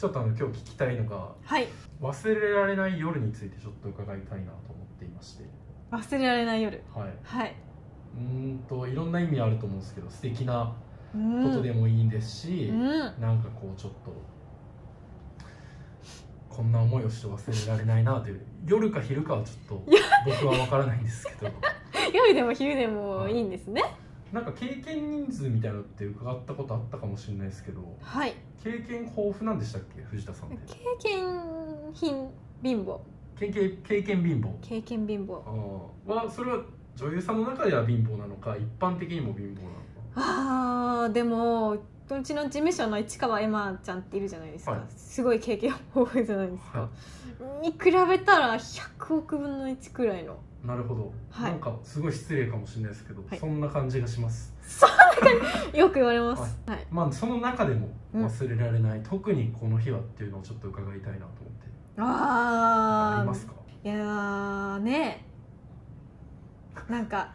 ちょっとあの今日聞きたいのがはい。忘れられない夜についてちょっと伺いたいなと思っていまして。忘れられない夜。はい。はい。うーんといろんな意味あると思うんですけど素敵なうん。ことでもいいんですし、うん。なんかこうちょっとこんな思いをして忘れられないなという夜か昼かはちょっと僕は分からないんですけど。夜でも昼でもいいんですね。なんか経験人数みたいなのって伺ったことあったかもしれないですけどはい経験豊富なんでしたっけ？藤田さんって。経験品貧乏。経験経験貧乏。経験貧乏。あー。はそれは女優さんの中では貧乏なのか一般的にも貧乏なのか。あーでもうちの事務所の市川エマちゃんっているじゃないですか、はい。すごい経験豊富じゃないですか、はに比べたら100億分の1くらいのなるほど、はい。なんかすごい失礼かもしれないですけど、はい。そんな感じがします。よく言われます。はい、まあその中でもうん。忘れられない、特にこの日はっていうのをちょっと伺いたいなと思って。あー。ありますか？いやーね。なんか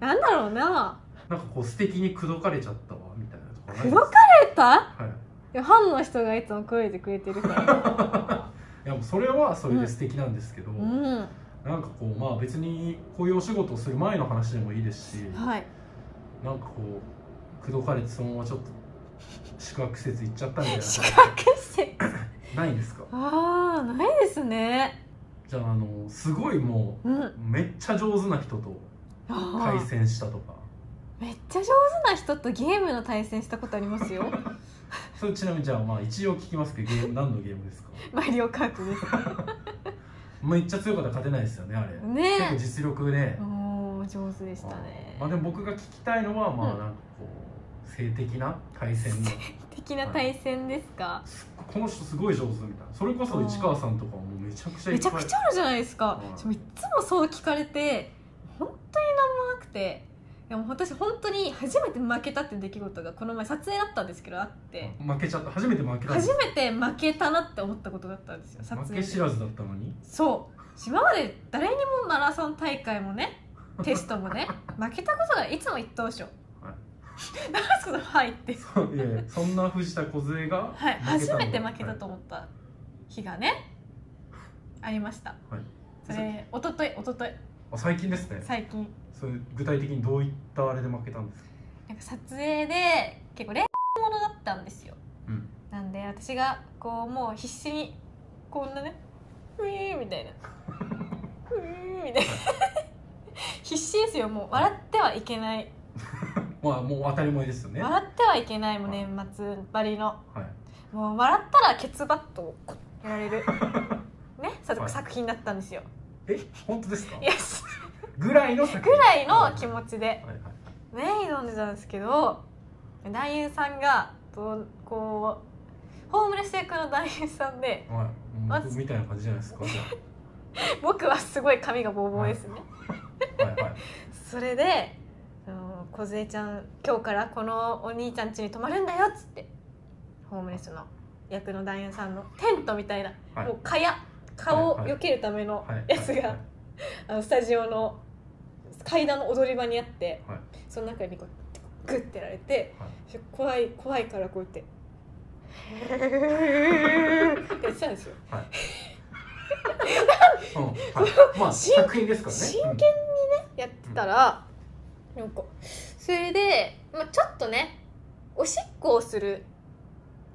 なんだろうな。なんかこう素敵に口説かれちゃったわみたいなところない口説かれた？はい。いやファンの人がいつも声でくれてるから。いやもうそれはそれで素敵なんですけど、うんなんかこうまあ別にこういうお仕事をする前の話でもいいですし、はい。なんかこう口説かれてそのままちょっと宿泊施設行っちゃった。みたいな宿泊施設ないんですか？ああないですね。じゃああのすごいもうん。うめっちゃ上手な人とあ対ー戦したとか。めっちゃ上手な人とゲームの対戦したことありますよ。それちなみにじゃあまあ一応聞きますけどゲーム何のゲームですか？マリオカートですめっちゃ強かったら勝てないですよねあれ、ね。結構実力で、おー上手でしたね。まあでも僕が聞きたいのはまあうんなんかこう性的な対戦。の的な対戦ですか、すこの人すごい上手みたいな。それこそ市川さんとかもめちゃくちゃいっめちゃくちゃあるじゃないですか。はい。いつもそう聞かれて本当に何もなくていやもう私本当に初めて負けたって出来事がこの前撮影だったんですけどあって。負けちゃった初めて負けた初めて負けたなって思ったことだったんですよ撮負影で。け知らずだったのに？そう。今まで誰にもマラソン大会もね テストもね負けたことがいつも一等賞。はい。なんすかその「はい」って。そういやそんな藤田梢がはい。初めて負けたとはい思った日がねありました。はい。それ一昨日一昨日あ最近ですね。最近それ具体的にどういったあれで負けたんですか？なんか撮影で結構恋愛ものだったんですよ。うん。なんで私がこうもう必死にこんなね「ウィー」みたいな「ウィー」みたいな。必死ですよ。もう笑ってはいけない。まあもう当たり前ですよね。は笑ってはいけないもう年末ばりの。い。もう笑ったらケツバットをやられる。ね？さはい。作品だったんですよ。え？本当ですか？ぐらいの作ぐらいの気持ちで。はいはい。ね挑んでたんですけど男優さんがとこうホームレス役の男優さんではい。ま僕みたいな感じじゃないですか 僕はすごい髪がボーボーですね、あはいはい。それであの「梢ちゃん今日からこのお兄ちゃん家に泊まるんだよ」っつってホームレスの役の男優さんのテントみたいな、はい。もう蚊や蚊を避けるためのはいやつが、はいあのスタジオの階段の踊り場にあって、はい。その中にこうグッてやられて、はい。怖い怖いからこうやって「ってやってたんですよ。はい。うんはい。まあ真作品ですからね。真剣やってたら、なんかそれで、まあ、ちょっとねおしっこをする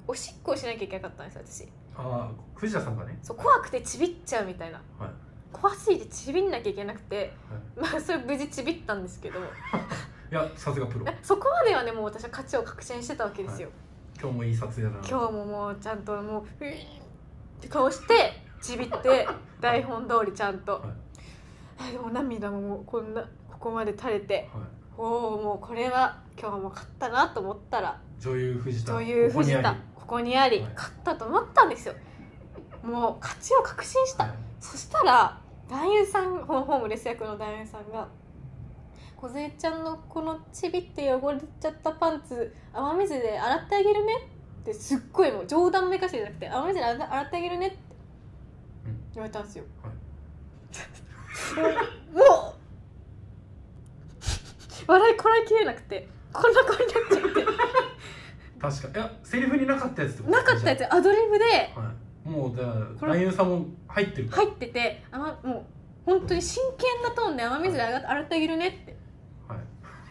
おしっこをしなきゃいけなかったんですよ私。うんああ藤田さんがね。そう怖くてちびっちゃうみたいな。はい怖すぎてちびんなきゃいけなくて、はい。まあそれ無事ちびったんですけど。いやさすがプロ。えそこまではねもう私は勝ちを確信してたわけですよ、今日もいい撮影だな。今日ももうちゃんともうふいって顔してちびって台本通りちゃんと、はい。あでも涙ももうこんなここまで垂れて。はい。おおもうこれは今日も勝ったなと思ったら。女優藤田女優藤田ここにあり。ここにありはい。勝ったと思ったんですよ。もう勝ちを確信した、はい。そしたら男優さんホホームレス役の男優さんが「梢ちゃんのこのちびって汚れちゃったパンツ雨水で洗ってあげるね」ってすっごいもう冗談めかしてじゃなくて「雨水で洗ってあげるね」って言われたんですよ、もうもう笑いこらえきれなくてこんな顔になっちゃって。確かいやセリフになかったやつなかったやつ、つアドリブではい、もうだからこれ男優さんも入ってる。入っててあまもう本当に真剣なトーンで雨水で洗洗ってあげるねって。はい、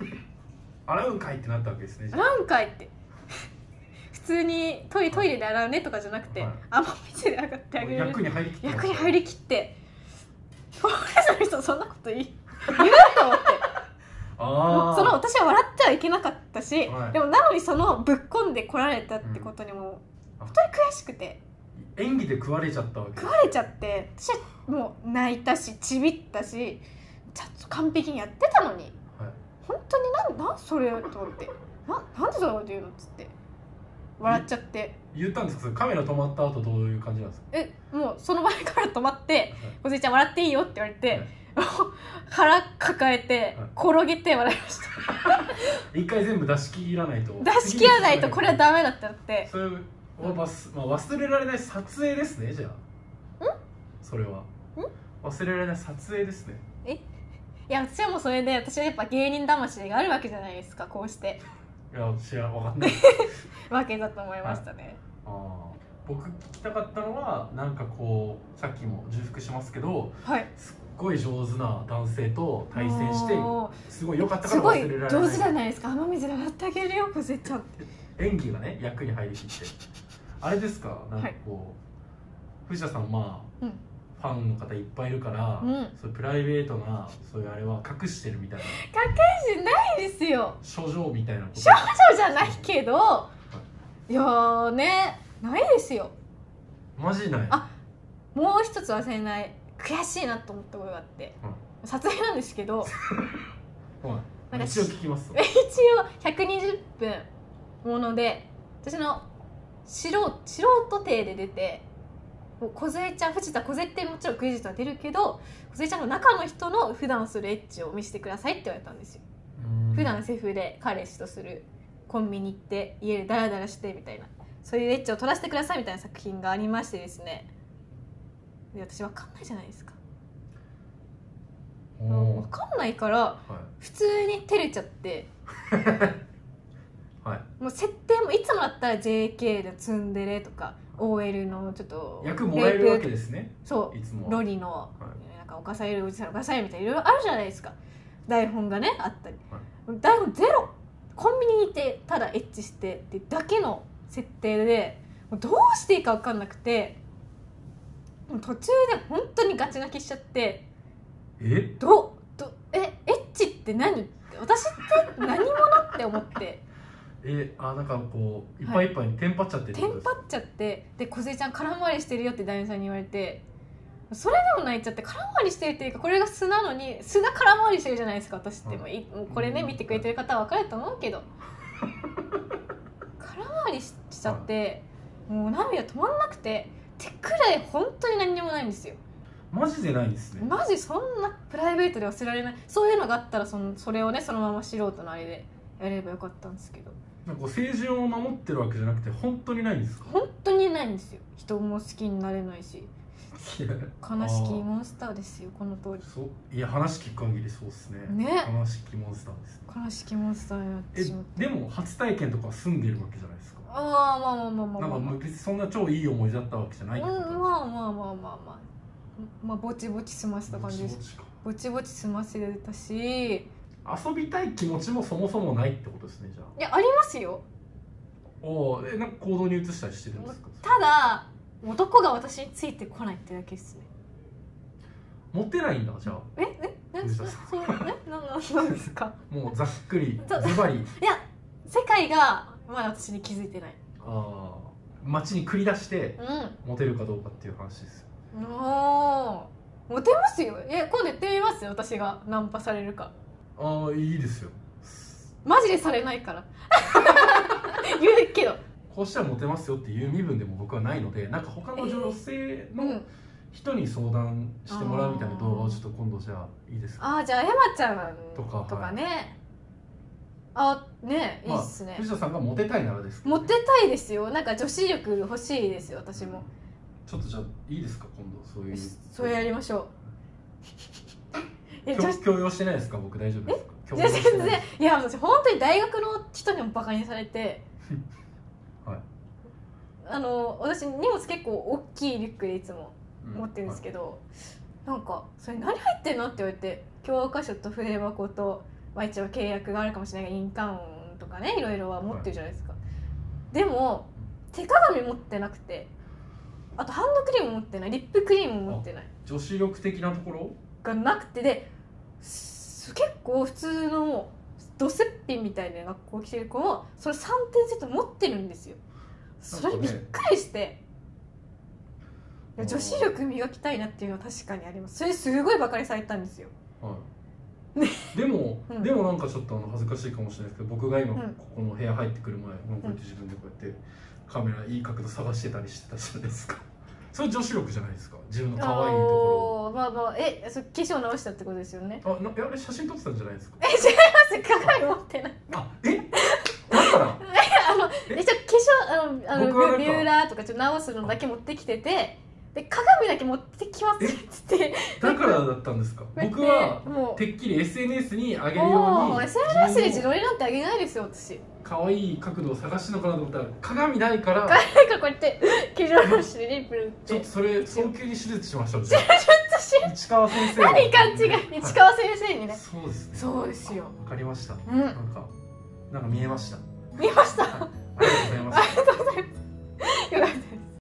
洗うんかいってなったわけですねじゃ洗うんかいって。普通にトイレトイレで洗うねとかじゃなくて、はい。雨水で洗ってああげる。ね役に入りきって役に入りきって。の人そんなこと言い 言うと思って。ああその私は笑ってはいけなかったし、はいでもなのにそのぶっこんで来られたってことにもうん本当に悔しくて演技で食われちゃったわけ。食われちゃって私はもう泣いたしちびったしちゃんと完璧にやってたのに。はい。本当になんなんそれと思って。ななんでそんなこと言うのっつって。笑っちゃって。言ったんですか？カメラ止まった後どういう感じなんですか？えもうその場でから止まってはい「おじいちゃん笑っていいよ」って言われて、はい。腹抱えて転げて笑いました。一回全部出し切らないと。出し切らないとこれはダメだってなって。それまあ、忘れられない撮影ですねじゃあ。それは。忘れられない撮影ですね。いや私はもうそれで私はやっぱ芸人魂があるわけじゃないですかこうして。いや知らわかんない。わけだと思いましたね、あー。僕聞きたかったのはなんかこうさっきも重複しますけどはい。すっごい上手な男性と対戦してもすごい良かったから忘れられない。上手じゃないですか。雨水で洗ってあげるよ小瀬ちゃて演技がね役に入りきってあれですか？なんかこう、藤田さんまあ、うん。ファンの方いっぱいいるから、うん。そういうプライベートなそういうあれは隠してるみたいな。しないですよ。症状みたいなこと？少女じゃないけど。い。やーねないですよ。マジない？あもう一つ忘れない。悔しいなと思ったことがあって、撮影なんですけど。一応聞きます。一応120分もので私の素人素人亭で出てもう梢ちゃん藤田梢ってもちろんクイズとは出るけど梢ちゃんの中の人の普段するエッチを見せてくださいって言われたんですよ。うん。普段セフで彼氏とするコンビニ行って家でダラダラしてみたいな。そういうエッチを撮らせてくださいみたいな作品がありましてですね。で私わかんないじゃないですか。おー。わかんないからは普通に照れちゃって。い、はい、もう設定もいつもだったら JK でツンデレとか OL のちょっと役もらえるわけですね。そう。いつもロリのはい。なんか犯されるおじさん犯されるみたいないろいろあるじゃないですか。台本がねあったり、は台本ゼロ。コンビニにいてただエッチしてってだけの設定でどうしていいか分かんなくて途中で本当にガチ泣きしちゃってえ？どどえ？エッチって何？って私って何者？って思ってえあなんかこういっぱいい。っぱいにテンパっちゃってテンパっちゃってで梢ちゃん空回りしてるよって男優さんに言われてそれでも泣いちゃって空回りしてるっていうかこれが素なのに素が空回りしてるじゃないですか私っても。うこれねうん。見てくれてる方は分かると思うけど。空回りしちゃってもう涙止まんなくてってくらい本当に何にもないんですよ。マジでないんですね。マジそんなプライベートで忘れられない。そういうのがあったらそのそれをねそのまま素人のあれでやればよかったんですけどなんか清純を守ってるわけじゃなくて本当にないんですか？本当にないんですよ。人も好きになれないし。いや悲しきモンスターですよこの通そういや話聞く限りそうですね。りね。悲しきモンスターです悲しきモンスターになってえしまった。でも初体験とかは住んでるわけじゃないですか？ああまあまあまあまあ。なんかまあまあもう別にそんな超いい思い出だったわけじゃないってうんまあまあまあまあまあ。まあぼちぼち済ませた感じです。ぼちぼち済ませれたしい遊びたい気持ちもそもそもないってことですねじゃあ。やありますよ。おーえなんか行動に移したりしてるんですか？ただ男が私についてこないってだけですね。持ってないんだじゃあ。えええ藤そそなななんですか？もうざっくりズバリ。いや世界がまだ私に気づいてない。ああ街に繰り出してうん。モテるかどうかっていう話です。よおー。モテますよ。え今度やってみますよ私がナンパされるかああいいですよ。マジでされないから。言うけど。こうしたらモテますよっていう身分でも僕はないのでなんか他の女性のうん。人に相談してもらうみたいな動画をちょっと今度じゃあいいですか？あーじゃあ山ちゃんとか。とか。ね、あねいいっすね、藤田さんがモテたいならですけどねモテたいですよ。なんか女子力欲しいですよ私も。ちょっとじゃあいいですか？今度そういう。それやりましょうえ強女子強要してないですか？僕大丈夫ですか？強いや全要してない。然。いや私本当に大学の人にもバカにされて。あの私荷物結構大きいリュックでいつもうん。持ってるんですけど、なんか「それ何入ってんの?」って言われて教科書と筆箱と、まあ、一応契約があるかもしれないが印鑑とかねいろいろは持ってるじゃないですか、でも手鏡持ってなくてあとハンドクリーム持ってない。リップクリームも持ってない。女子力的なところ？がなくてです結構普通のドスッピンみたいな学校来てる子もそれ3点セット持ってるんですよ。それびっくりして、いや女子力磨きたいなっていうのは確かにあります。それすごいバカにされたんですよ。はい、でも、うん。でもなんかちょっとあの恥ずかしいかもしれないですけど僕が今うん。ここの部屋入ってくる前、こうやって自分でこうやってカメラいい角度探してたりしてたじゃないですかそれ女子力じゃないですか？自分の可愛いとこおーまあまあえそ化粧直したってことですよね？ろあなえあれ写真撮ってたんじゃないですか？え違います。鏡持ってない。あえ？だから？あのえ？一応化粧あのあのビューラーとかちょっと直すのだけ持ってきててで鏡だけ持ってきますっつって。だからだったんですか？僕はもう。てっきり SNS に上げるようもうに SNS で自撮りなんてあげないですよ私。可愛い角度を探してるのかなと思ったら鏡ないからなんかこうやって化粧直してリップ塗って。ちょっとそれ早急に手術しましょうじゃあ。私市川先生何勘違い？はい。市川先生にね。そうですね。そうですよ。わかりました。うん。なんかなんか見えました。見ました。はい。ありがとうございます。よかった